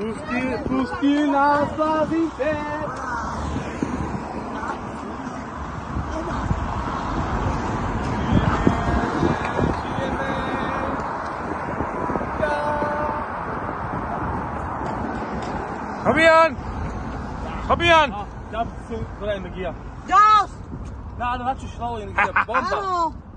Das war sie fährt. Kom igjen! Kom igjen! Ja, da so, da er energi. Gas! Nei, det var ikke slag energi. Bomba.